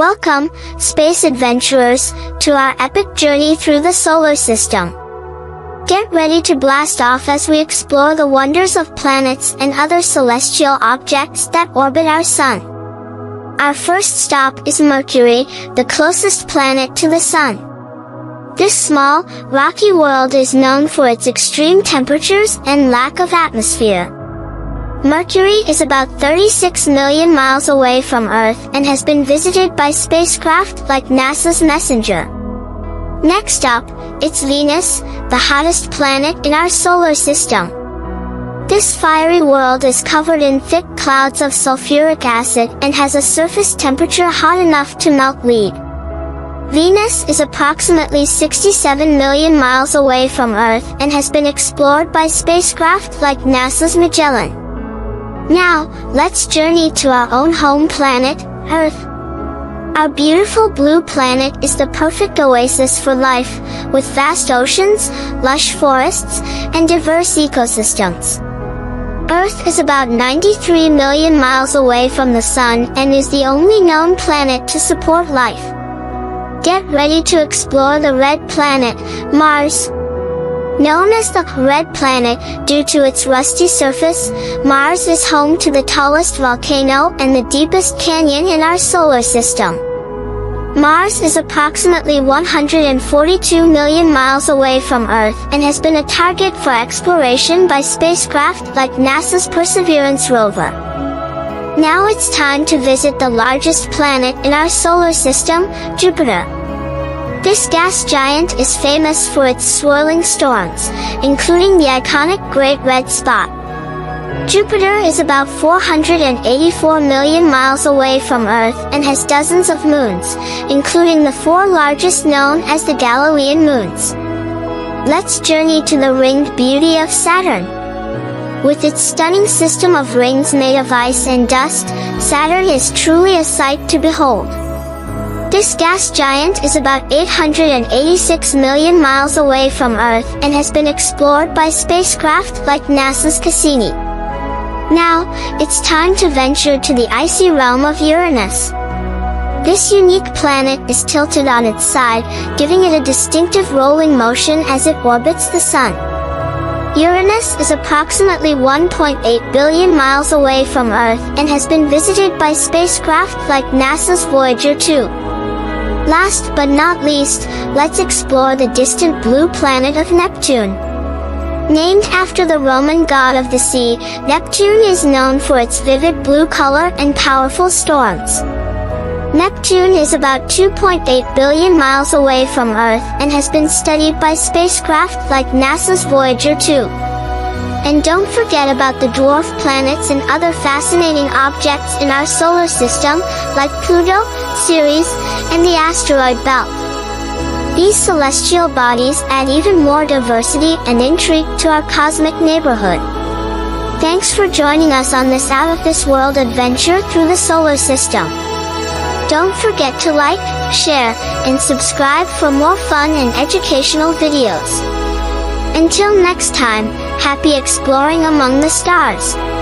Welcome, space adventurers, to our epic journey through the solar system. Get ready to blast off as we explore the wonders of planets and other celestial objects that orbit our sun. Our first stop is Mercury, the closest planet to the sun. This small, rocky world is known for its extreme temperatures and lack of atmosphere. Mercury is about 36 million miles away from Earth and has been visited by spacecraft like NASA's Messenger. Next up, it's Venus, the hottest planet in our solar system. This fiery world is covered in thick clouds of sulfuric acid and has a surface temperature hot enough to melt lead. Venus is approximately 67 million miles away from Earth and has been explored by spacecraft like NASA's Magellan. Now, let's journey to our own home planet, Earth. Our beautiful blue planet is the perfect oasis for life, with vast oceans, lush forests, and diverse ecosystems. Earth is about 93 million miles away from the Sun and is the only known planet to support life. Get ready to explore the red planet, Mars. Known as the Red Planet due to its rusty surface, Mars is home to the tallest volcano and the deepest canyon in our solar system. Mars is approximately 142 million miles away from Earth and has been a target for exploration by spacecraft like NASA's Perseverance rover. Now it's time to visit the largest planet in our solar system, Jupiter. This gas giant is famous for its swirling storms, including the iconic Great Red Spot. Jupiter is about 484 million miles away from Earth and has dozens of moons, including the four largest known as the Galilean moons. Let's journey to the ringed beauty of Saturn. With its stunning system of rings made of ice and dust, Saturn is truly a sight to behold. This gas giant is about 886 million miles away from Earth and has been explored by spacecraft like NASA's Cassini. Now, it's time to venture to the icy realm of Uranus. This unique planet is tilted on its side, giving it a distinctive rolling motion as it orbits the Sun. Uranus is approximately 1.8 billion miles away from Earth and has been visited by spacecraft like NASA's Voyager 2. Last but not least, let's explore the distant blue planet of Neptune. Named after the Roman god of the sea, Neptune is known for its vivid blue color and powerful storms. Neptune is about 2.8 billion miles away from Earth and has been studied by spacecraft like NASA's Voyager 2. And don't forget about the dwarf planets and other fascinating objects in our solar system, like Pluto, Ceres, and the asteroid belt. These celestial bodies add even more diversity and intrigue to our cosmic neighborhood. Thanks for joining us on this out-of-this-world adventure through the solar system. Don't forget to like, share, and subscribe for more fun and educational videos. Until next time, happy exploring among the stars.